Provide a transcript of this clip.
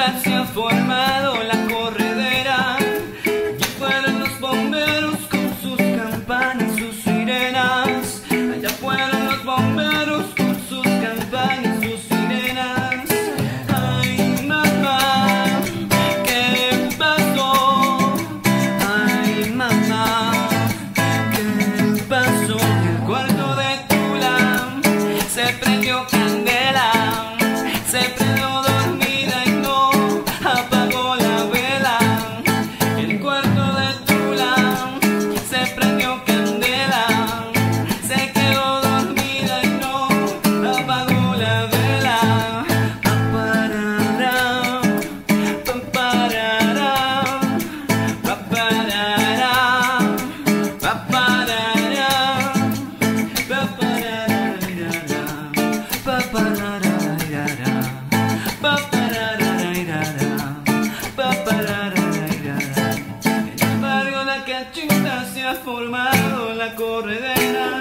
nunca se ha formado la Paparara irara, paparara irara, sin embargo la cachinta se ha formado en la corredera.